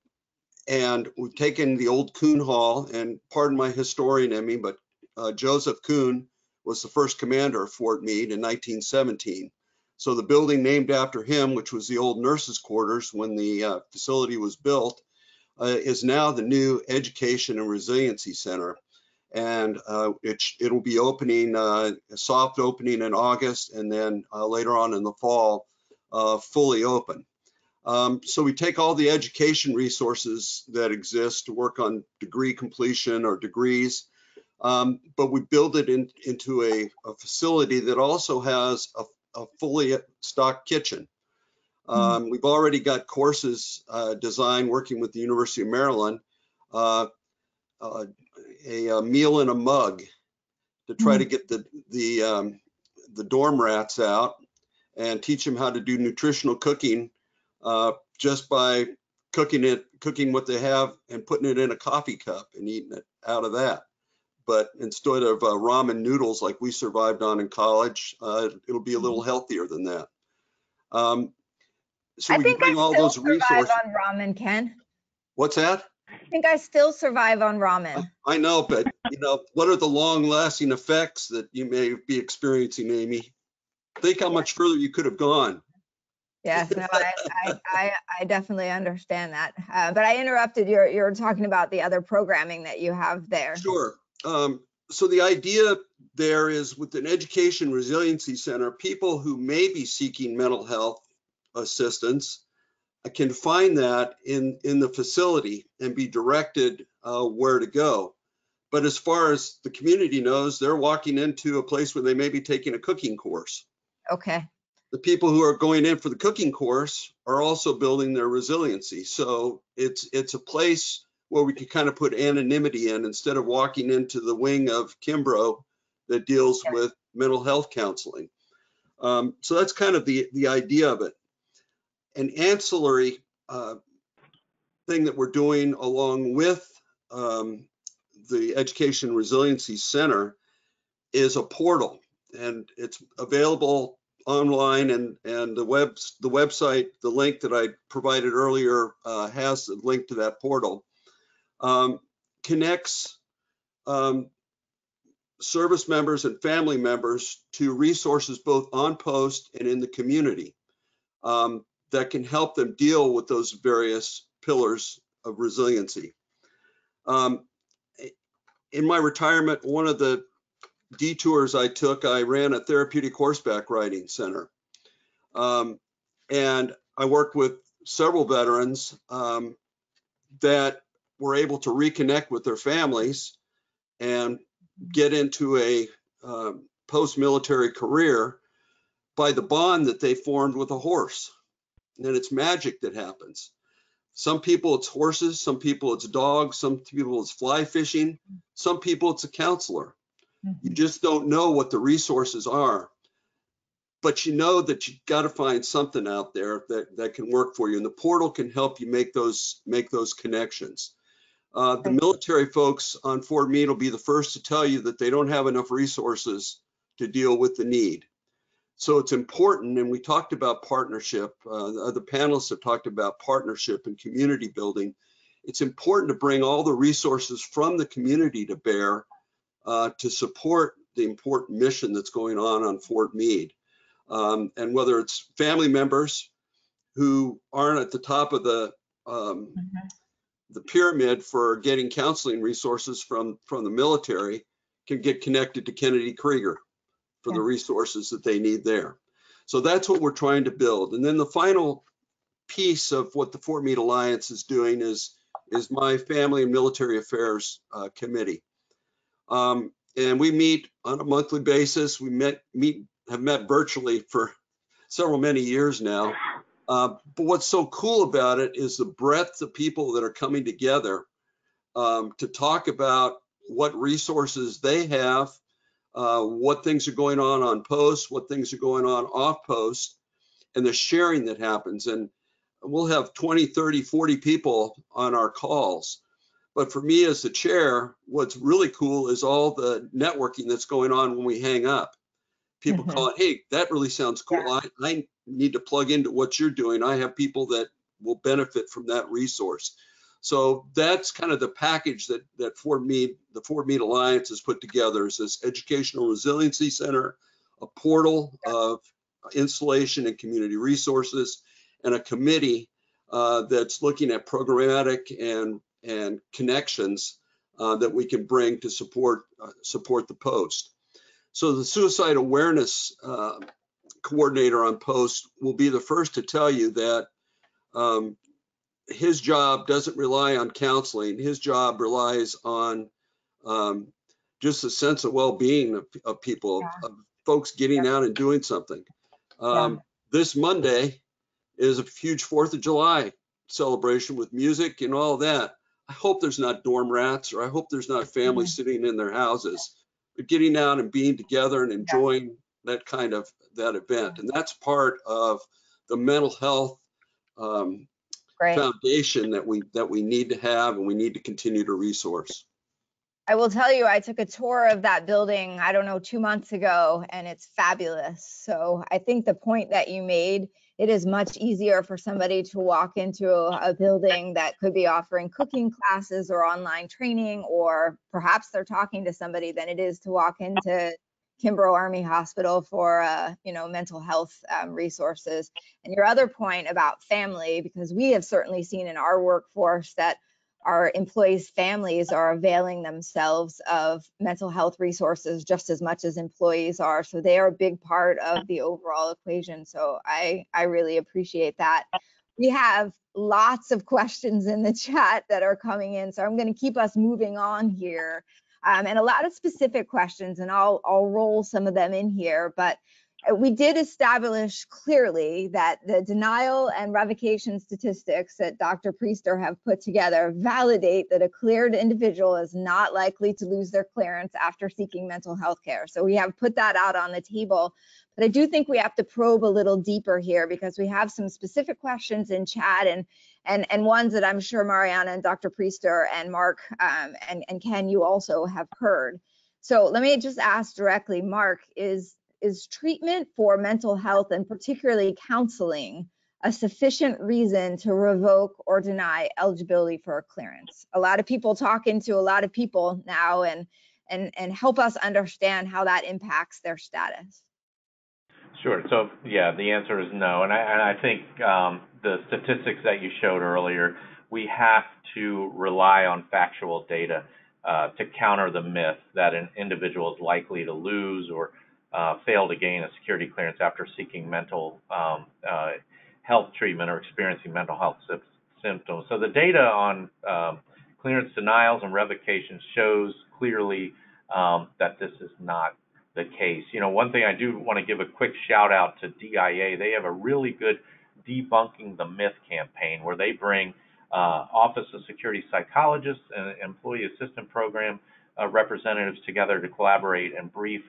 and we've taken the old Kuhn Hall, and pardon my historian in me, but uh, Joseph Kuhn was the first commander of Fort Meade in 1917. So the building named after him, which was the old nurses' quarters when the uh, facility was built, uh, is now the new Education and Resiliency Center. And uh, it, it'll be opening, uh, a soft opening in August, and then uh, later on in the fall, uh, fully open. Um, so we take all the education resources that exist to work on degree completion or degrees, um, but we build it in, into a, a, facility that also has a, a fully stocked kitchen. Mm-hmm. Um, we've already got courses uh, designed working with the University of Maryland, uh, uh, a, a, meal in a mug to try mm-hmm. to get the the um, the dorm rats out and teach them how to do nutritional cooking uh, just by cooking it, cooking what they have and putting it in a coffee cup and eating it out of that. But instead of uh, ramen noodles like we survived on in college, uh, it'll be a little mm-hmm. healthier than that. Um, so I we think I bring all still those survive resources. on ramen, Ken. What's that? I think I still survive on ramen. I know, but you know, what are the long-lasting effects that you may be experiencing, Amy? Think how much further you could have gone. Yes, no, I, I, I, I definitely understand that. Uh, but I interrupted. You're you're talking about the other programming that you have there. Sure. Um, so the idea there is with an education resiliency center, people who may be seeking mental health assistance can find that in, in the facility and be directed uh, where to go. But as far as the community knows, they're walking into a place where they may be taking a cooking course. Okay. The people who are going in for the cooking course are also building their resiliency. So it's it's a place where we could kind of put anonymity in instead of walking into the wing of Kimbrough that deals with mental health counseling. Um, so that's kind of the the idea of it an ancillary uh, thing that we're doing along with um, the Education Resiliency Center is a portal, and it's available online. and And the web the website, the link that I provided earlier, uh, has a link to that portal. Um, connects um, service members and family members to resources both on post and in the community. Um, that can help them deal with those various pillars of resiliency. Um, in my retirement, one of the detours I took, I ran a therapeutic horseback riding center. Um, and I worked with several veterans um, that were able to reconnect with their families and get into a um, post-military career by the bond that they formed with a horse and it's magic that happens. Some people it's horses, some people it's dogs, some people it's fly fishing, some people it's a counselor. Mm-hmm. You just don't know what the resources are. But you know that you've got to find something out there that, that can work for you. And the portal can help you make those make those connections. Uh, the military folks on Fort Meade will be the first to tell you that they don't have enough resources to deal with the need. So it's important, and we talked about partnership. Uh, the other panelists have talked about partnership and community building. It's important to bring all the resources from the community to bear uh, to support the important mission that's going on on Fort Meade. Um, and whether it's family members who aren't at the top of the um, Mhm. The pyramid for getting counseling resources from from the military can get connected to Kennedy Krieger for the resources that they need there. So that's what we're trying to build. And then the final piece of what the Fort Meade Alliance is doing is is my family and military affairs uh, committee. Um, and we meet on a monthly basis. We met meet have met virtually for several many years now. Uh, but what's so cool about it is the breadth of people that are coming together um, to talk about what resources they have, uh, what things are going on on post, what things are going on off post, and the sharing that happens. And we'll have 20, 30, 40 people on our calls. But for me as the chair, what's really cool is all the networking that's going on when we hang up. People Mhm. call it, hey, that really sounds cool. I, I need to plug into what you're doing. I have people that will benefit from that resource. So that's kind of the package that that Fort Meade, the Fort Meade Alliance has put together is this educational resiliency center, a portal of installation and community resources, and a committee uh, that's looking at programmatic and and connections uh, that we can bring to support uh, support the post. So the suicide awareness uh, coordinator on post will be the first to tell you that um, his job doesn't rely on counseling. His job relies on um, just a sense of well-being of, of people, Yeah. of folks getting out and doing something. Um, This Monday is a huge Fourth of July celebration with music and all that. I hope there's not dorm rats, or I hope there's not families sitting in their houses, but getting out and being together and enjoying that kind of that event. And that's part of the mental health um, foundation that we that we need to have and we need to continue to resource. I will tell you, I took a tour of that building, I don't know, two months ago, and it's fabulous. So I think the point that you made, it is much easier for somebody to walk into a, a building that could be offering cooking classes or online training, or perhaps they're talking to somebody than it is to walk into Kimbrough Army Hospital for, uh, you know, mental health um, resources. And your other point about family, because we have certainly seen in our workforce that our employees' families are availing themselves of mental health resources just as much as employees are. So they are a big part of the overall equation. So I, I really appreciate that. We have lots of questions in the chat that are coming in. So I'm going to keep us moving on here. Um, and a lot of specific questions, and I'll, I'll roll some of them in here. But uh, we did establish clearly that the denial and revocation statistics that Dr. Priester have put together validate that a cleared individual is not likely to lose their clearance after seeking mental health care. So we have put that out on the table. But I do think we have to probe a little deeper here because we have some specific questions in chat and and and ones that I'm sure Marianna and Dr. Priester and Mark um, and and Ken you also have heard. So let me just ask directly, Mark, is is treatment for mental health and particularly counseling a sufficient reason to revoke or deny eligibility for a clearance? A lot of people talking to a lot of people now and and and help us understand how that impacts their status. Sure. So yeah, the answer is no, and I, and I think um, the statistics that you showed earlier, we have to rely on factual data uh, to counter the myth that an individual is likely to lose or uh, fail to gain a security clearance after seeking mental um, uh, health treatment or experiencing mental health sy- symptoms. So the data on um, clearance denials and revocations shows clearly um, that this is not the case. You know, one thing I do want to give a quick shout out to DIA. They have a really good debunking the myth campaign where they bring uh, Office of Security psychologists and employee assistant program uh, representatives together to collaborate and brief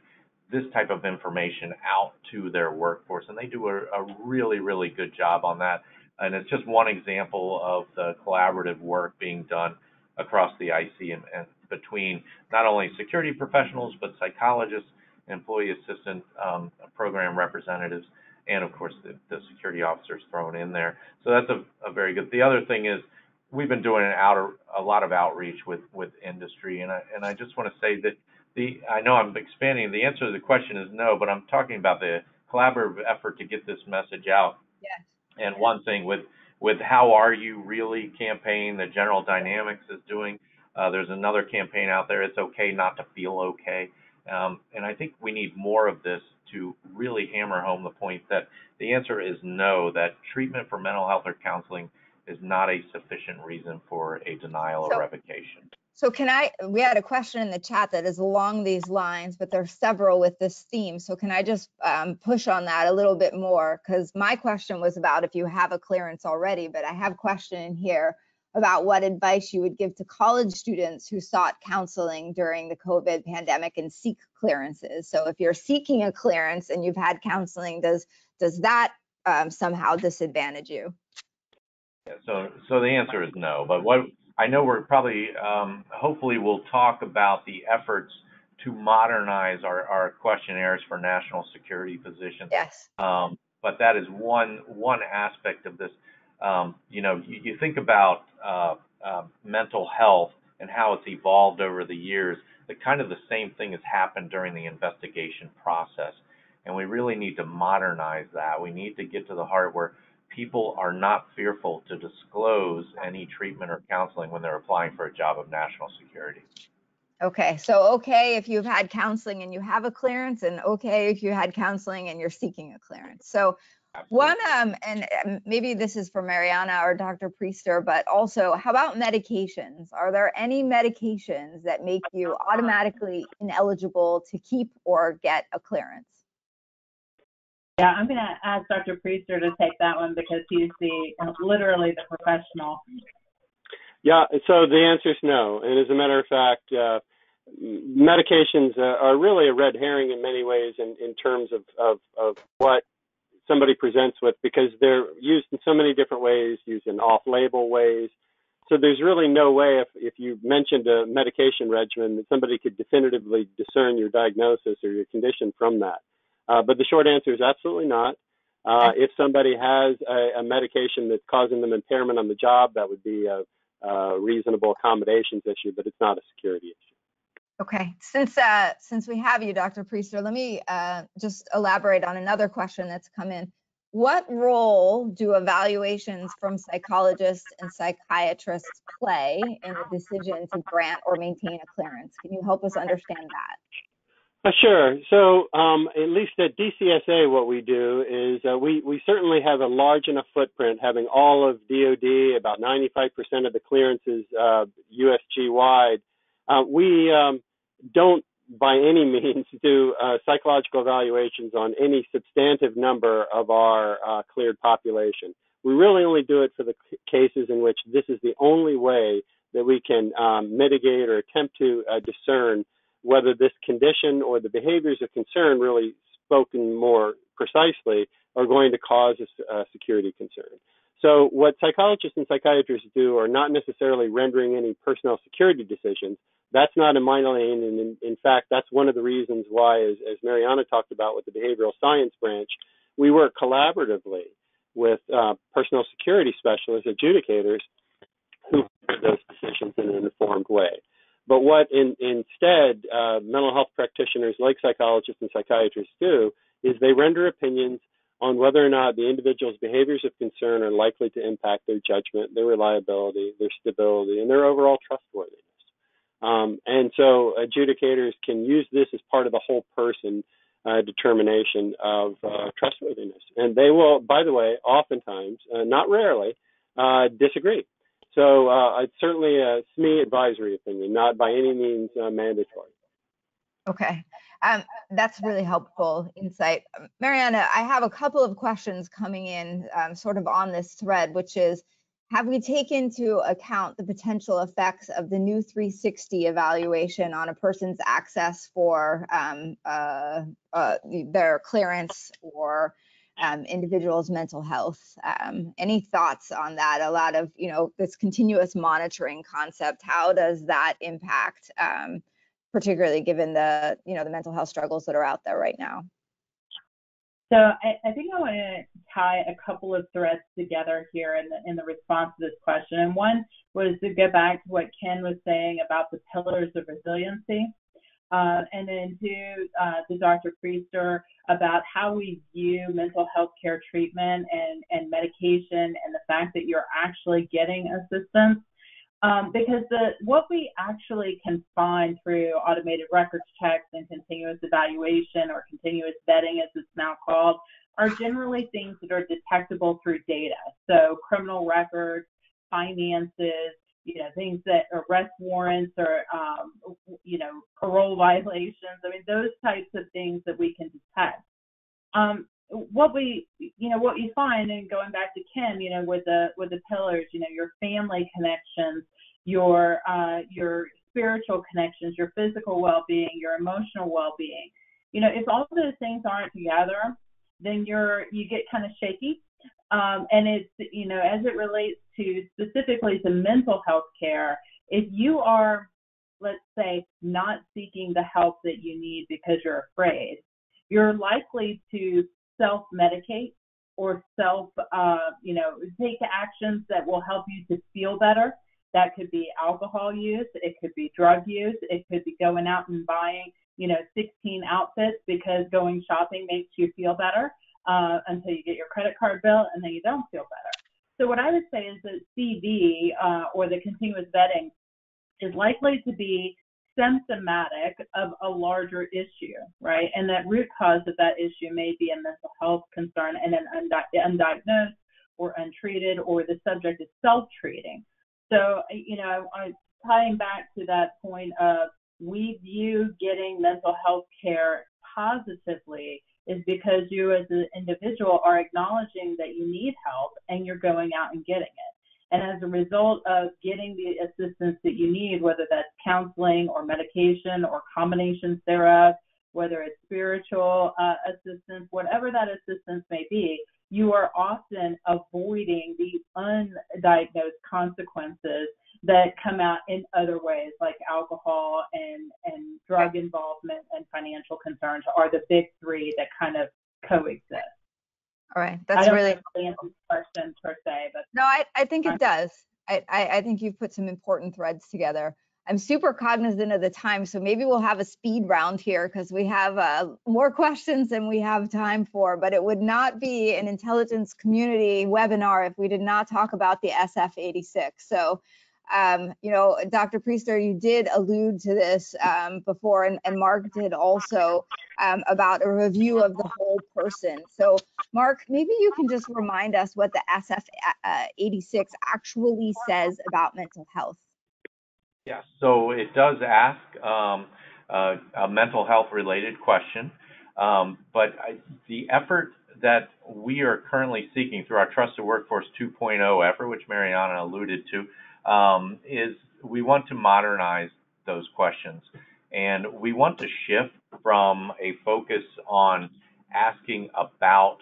this type of information out to their workforce. And they do a, a really, really good job on that. And it's just one example of the collaborative work being done across the IC and, and between not only security professionals, but psychologists, employee assistant um, program representatives, and of course the, the, security officers thrown in there. So that's a, a, very good. The other thing is we've been doing an outer, a lot of outreach with with industry, and I and I just want to say that the I know I'm expanding. The answer to the question is no, but I'm talking about the collaborative effort to get this message out. Yes. And one thing with with how are you really campaign that General Dynamics is doing. Uh, there's another campaign out there. It's okay not to feel okay. Um, and I think we need more of this to really hammer home the point that the answer is no, that treatment for mental health or counseling is not a sufficient reason for a denial So- or revocation. So can I, we had a question in the chat that is along these lines, but there's several with this theme. So can I just um, push on that a little bit more? Because my question was about if you have a clearance already, but I have a question in here about what advice you would give to college students who sought counseling during the COVID pandemic and seek clearances. So if you're seeking a clearance and you've had counseling, does, does that um, somehow disadvantage you? Yeah, so, so the answer is no. But what I know we're probably, um, hopefully, we'll talk about the efforts to modernize our, our questionnaires for national security positions. Yes. Um, but that is one one aspect of this. Um, you know, you, you think about uh, uh, mental health and how it's evolved over the years. The kind of the same thing has happened during the investigation process, and we really need to modernize that. We need to get to the heart where people are not fearful to disclose any treatment or counseling when they're applying for a job of national security. Okay, so okay if you've had counseling and you have a clearance, and okay if you had counseling and you're seeking a clearance. So. One, um, and um, maybe this is for Marianna or Dr. Priester, but also how about medications? Are there any medications that make you automatically ineligible to keep or get a clearance? Yeah, I'm going to ask Dr. Priester to take that one because he's the literally the professional. Yeah, so the answer is no. And as a matter of fact, uh, medications uh, are really a red herring in many ways in, in terms of, of, of what somebody presents with because they're used in so many different ways, used in off label ways. So there's really no way if, if you mentioned a medication regimen that somebody could definitively discern your diagnosis or your condition from that. Uh, but the short answer is absolutely not. Uh, if somebody has a, a medication that's causing them impairment on the job, that would be a, a reasonable accommodations issue, but it's not a security issue. Okay, since uh, since we have you, Dr. Priester, let me uh, just elaborate on another question that's come in. What role do evaluations from psychologists and psychiatrists play in the decision to grant or maintain a clearance? Can you help us understand that? Uh, sure. So, um, at least at DCSA, what we do is uh, we we certainly have a large enough footprint, having all of DoD, about 95% of the clearances uh, USG wide. Uh, we um, don't by any means do uh, psychological evaluations on any substantive number of our uh, cleared population. We really only do it for the c- cases in which this is the only way that we can um, mitigate or attempt to uh, discern whether this condition or the behaviors of concern, really spoken more precisely, are going to cause a, a security concern. So, what psychologists and psychiatrists do are not necessarily rendering any personnel security decisions. That's not in my lane, and in, in fact, that's one of the reasons why, as, as Marianna talked about with the behavioral science branch, we work collaboratively with uh, personnel security specialists, adjudicators, who make those decisions in an informed way. But what in, instead uh, mental health practitioners like psychologists and psychiatrists do is they render opinions on whether or not the individual's behaviors of concern are likely to impact their judgment, their reliability, their stability, and their overall trustworthiness. Um, and so adjudicators can use this as part of the whole person uh, determination of uh, trustworthiness. And they will, by the way, oftentimes, uh, not rarely, uh, disagree. So uh, it's certainly a SME advisory opinion, not by any means uh, mandatory. Okay, um, that's really helpful insight. Marianna, I have a couple of questions coming in um, sort of on this thread, which is, have we taken into account the potential effects of the new 360 evaluation on a person's access for um, uh, uh, their clearance or um, individuals' mental health? Um, any thoughts on that? A lot of, you know, this continuous monitoring concept, how does that impact, um, particularly given the, you know, the mental health struggles that are out there right now? So I, I think I want to tie a couple of threads together here in the, in the response to this question. And one was to get back to what Ken was saying about the pillars of resiliency. uh, and then to uh, to Dr. Priester about how we view mental health care treatment and, and medication and the fact that you're actually getting assistance. Um, because the what we actually can find through automated records checks and continuous evaluation or continuous vetting, as it's now called, are generally things that are detectable through data. So criminal records, finances, you know, things that arrest warrants or, um, you know, parole violations. I mean, those types of things that we can detect. Um, what we, you know, what you find, and going back to Kim, you know, with the with the pillars, you know, your family connections, your uh, your spiritual connections, your physical well-being, your emotional well-being. You know, if all those things aren't together, then you're you get kind of shaky. Um, and it's you know, as it relates to specifically to mental health care, if you are, let's say, not seeking the help that you need because you're afraid, you're likely to self-medicate or self, uh, you know, take actions that will help you to feel better. That could be alcohol use, it could be drug use, it could be going out and buying, you know, 16 outfits because going shopping makes you feel better uh, until you get your credit card bill and then you don't feel better. So what I would say is that CV uh, or the continuous vetting is likely to be symptomatic of a larger issue, right? And that root cause of that issue may be a mental health concern and an undiagnosed or untreated, or the subject is self-treating. So, you know, I, tying back to that point of we view getting mental health care positively is because you as an individual are acknowledging that you need help and you're going out and getting it. And as a result of getting the assistance that you need, whether that's counseling or medication or combinations thereof, whether it's spiritual uh, assistance, whatever that assistance may be, you are often avoiding the undiagnosed consequences that come out in other ways, like alcohol and, and drug involvement and financial concerns are the big three that kind of coexist. All right, that's really answer the question per se, but no, I, I think it does. I, I, I think you've put some important threads together. I'm super cognizant of the time, so maybe we'll have a speed round here because we have uh, more questions than we have time for. But it would not be an intelligence community webinar if we did not talk about the SF86. So um, you know, Dr. Priester, you did allude to this um, before, and, and, Mark did also um, about a review of the whole person. So, Mark, maybe you can just remind us what the SF86 uh, actually says about mental health. Yes, so it does ask uh, a mental health related question, um, but I, the effort that we are currently seeking through our Trusted Workforce 2.0 effort, which Marianna alluded to, um, is we want to modernize those questions. And we want to shift from a focus on asking about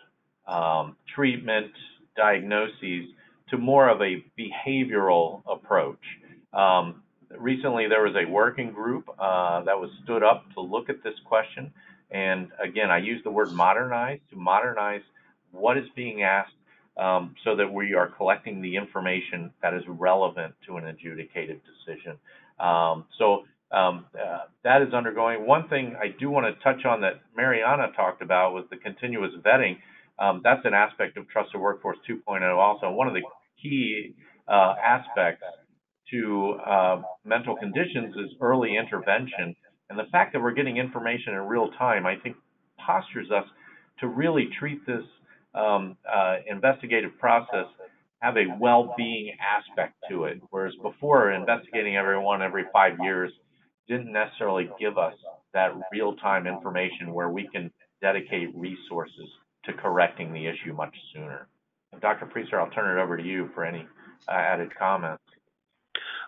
um, treatment, diagnoses, to more of a behavioral approach. Um, recently, there was a working group uh, that was stood up to look at this question. And again, I use the word modernize to modernize what is being asked um, so that we are collecting the information that is relevant to an adjudicated decision. Um, so um, uh, that is undergoing. One thing I do want to touch on that Marianna talked about was the continuous vetting. Um, that's an aspect of Trusted Workforce 2.0 also. One of the key uh, aspects to uh, mental conditions is early intervention. And the fact that we're getting information in real time, I think, postures us to really treat this um, uh, investigative process have a well-being aspect to it, whereas before investigating everyone every five years didn't necessarily give us that real-time information where we can dedicate resources to correcting the issue much sooner. Dr. Priester, I'll turn it over to you for any uh, added comments.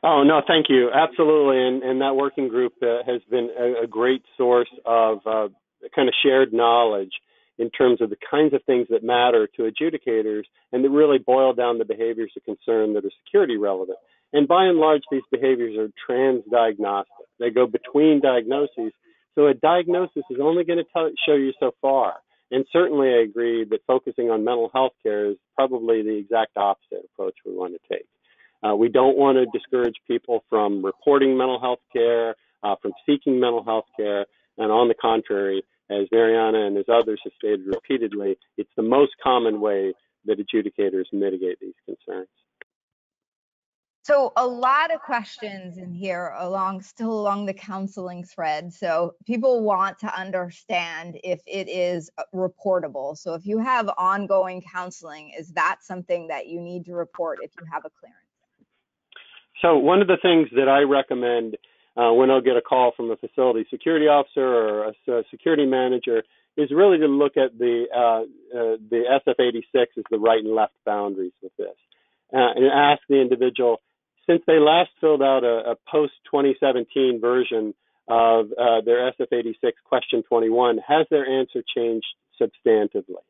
Oh no, thank you. Absolutely, and and that working group uh, has been a, a, great source of uh, kind of shared knowledge in terms of the kinds of things that matter to adjudicators and that really boil down the behaviors of concern that are security relevant. And by and large, these behaviors are transdiagnostic. They go between diagnoses. So a diagnosis is only going to show you so far. And certainly I agree that focusing on mental health care is probably the exact opposite approach we want to take. Uh, we don't want to discourage people from reporting mental health care uh, from seeking mental health care. And on the contrary, as Marianna and as others have stated repeatedly, it's the most common way that adjudicators mitigate these concerns. So a lot of questions in here along still along the counseling thread. So people want to understand if it is reportable. So if you have ongoing counseling, is that something that you need to report if you have a clearance? So one of the things that I recommend uh, when I'll get a call from a facility security officer or a, a security manager is really to look at the uh, uh, the SF86 as the right and left boundaries with this, uh, and ask the individual since they last filled out a, a post 2017 version of uh, their SF86 question 21, has their answer changed substantively?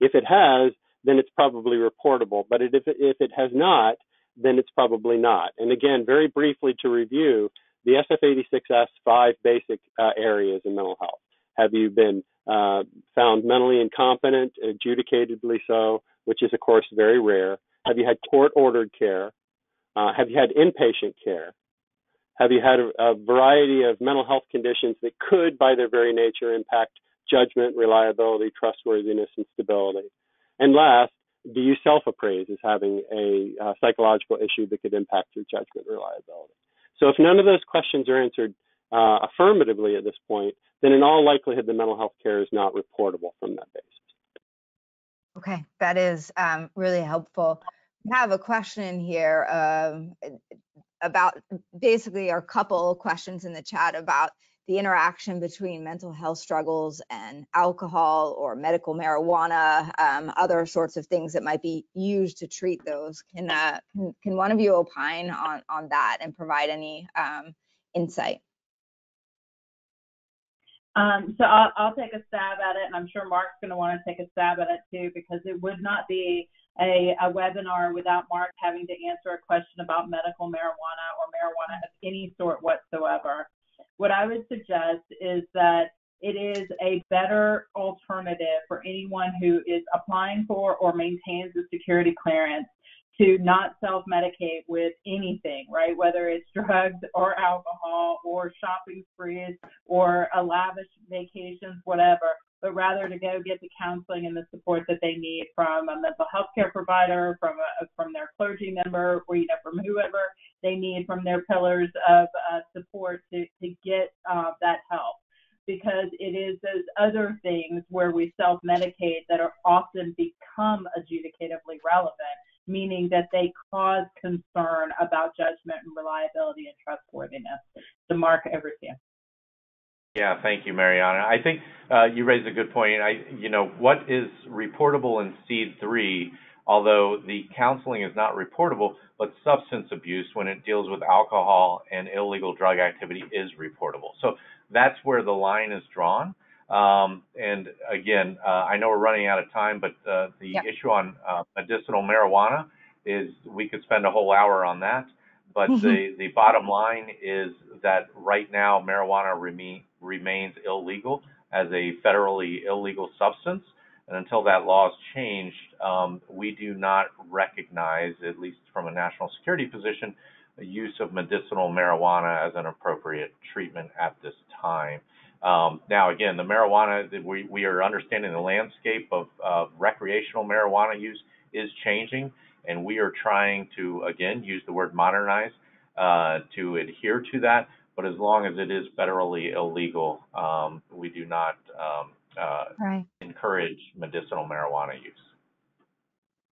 If it has, then it's probably reportable. But if if it has not, then it's probably not. And again, very briefly to review, the SF86's 5 basic uh, areas in mental health. Have you been uh, found mentally incompetent, adjudicatedly so, which is, of course, very rare? Have you had court ordered care? Uh, have you had inpatient care? Have you had a, a, variety of mental health conditions that could, by their very nature, impact judgment, reliability, trustworthiness, and stability? And last, do you self appraise as having a uh, psychological issue that could impact your judgment reliability? So, if none of those questions are answered uh, affirmatively at this point, then in all likelihood, the mental health care is not reportable from that basis. Okay, that is um, really helpful We have a question here um, about basically a couple questions in the chat about the interaction between mental health struggles and alcohol or medical marijuana, um, other sorts of things that might be used to treat those. Can, uh, can, can, one of you opine on, on that and provide any um, insight? Um, so I'll, I'll take a stab at it, and I'm sure Mark's going to want to take a stab at it too, because it would not be a, a webinar without Mark having to answer a question about medical marijuana or marijuana of any sort whatsoever. What I would suggest is that it is a better alternative for anyone who is applying for or maintains a security clearance to not self medicate with anything, right? Whether it's drugs or alcohol or shopping sprees or a lavish vacations, whatever, but rather to go get the counseling and the support that they need from a mental health care provider, from a, from their clergy member, or you know, from whoever they need from their pillars of uh, support to, to get uh, that help because it is those other things where we self medicate that are often become adjudicatively relevant meaning that they cause concern about judgment and reliability and trustworthiness. So, Mark, over to you. Yeah, thank you, Marianna. I think uh, you raised a good point. I, you know, what is reportable in SEAD three, although the counseling is not reportable, but substance abuse when it deals with alcohol and illegal drug activity is reportable. So that's where the line is drawn. Um, and again, uh, I know we're running out of time, but uh, the yep. issue on uh, medicinal marijuana is we could spend a whole hour on that. But mm-hmm. the, the bottom line is that right now marijuana remain, remains illegal as a federally illegal substance. And until that law is changed, um, we do not recognize, at least from a national security position, the use of medicinal marijuana as an appropriate treatment at this time. Um, now, again, the marijuana, we, we are understanding the landscape of, of recreational marijuana use is changing, and we are trying to, again, use the word modernize uh, to adhere to that. But as long as it is federally illegal, um, we do not um, uh, right. encourage medicinal marijuana use.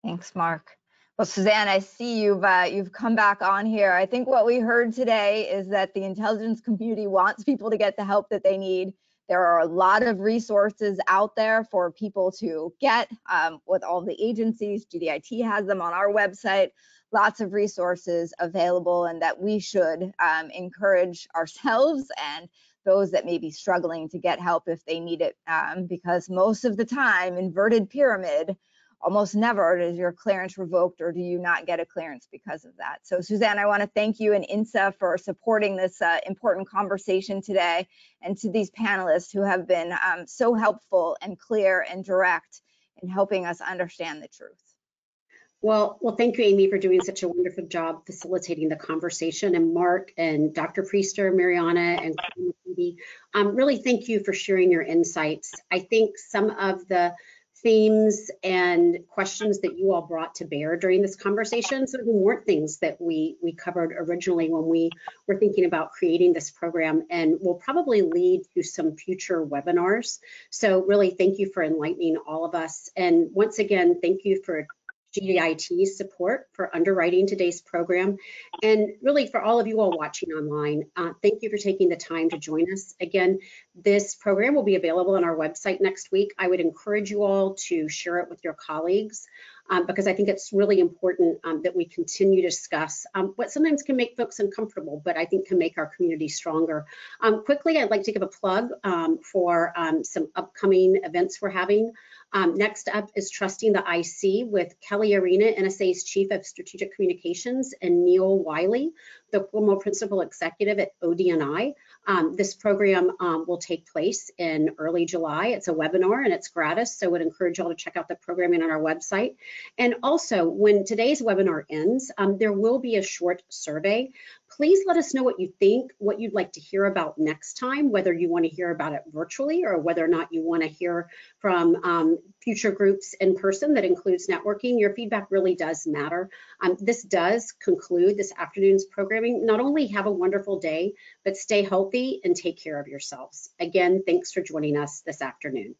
Thanks, Mark. Well, Suzanne, I see you've uh, you've come back on here. I think what we heard today is that the intelligence community wants people to get the help that they need. There are a lot of resources out there for people to get um, with all the agencies. GDIT has them on our website. Lots of resources available, and that we should um, encourage ourselves and those that may be struggling to get help if they need it, um, because most of the time, inverted pyramid almost never is your clearance revoked or do you not get a clearance because of that. So Suzanne, I wanna thank you and INSA for supporting this uh, important conversation today and to these panelists who have been um, so helpful and clear and direct in helping us understand the truth. Well, well, thank you, Amy, for doing such a wonderful job facilitating the conversation. And Mark and Dr. Priester, Marianna, and um, really thank you for sharing your insights. I think some of the themes and questions that you all brought to bear during this conversation, of them weren't things that we, we covered originally when we were thinking about creating this program and will probably lead to some future webinars. So really thank you for enlightening all of us. And once again, thank you for GDIT's support for underwriting today's program. And really for all of you all watching online, uh, thank you for taking the time to join us. Again, this program will be available on our website next week. I would encourage you all to share it with your colleagues um, because I think it's really important um, that we continue to discuss um, what sometimes can make folks uncomfortable, but I think can make our community stronger. Um, quickly, I'd like to give a plug um, for um, some upcoming events we're having. Um, next up is Trusting the IC with Kelli Arena, NSA's Chief of Strategic Communications, and Neil Wiley, the former Principal Executive at ODNI. Um, this program um, will take place in early July. It's a webinar and it's gratis, so I would encourage you all to check out the programming on our website. And also, when today's webinar ends, um, there will be a short survey. Please let us know what you think, what you'd like to hear about next time, whether you want to hear about it virtually or whether or not you want to hear from um, future groups in person that includes networking. Your feedback really does matter. Um, this does conclude this afternoon's Not only have a wonderful day, but stay healthy and take care of yourselves. Again, thanks for joining us this afternoon.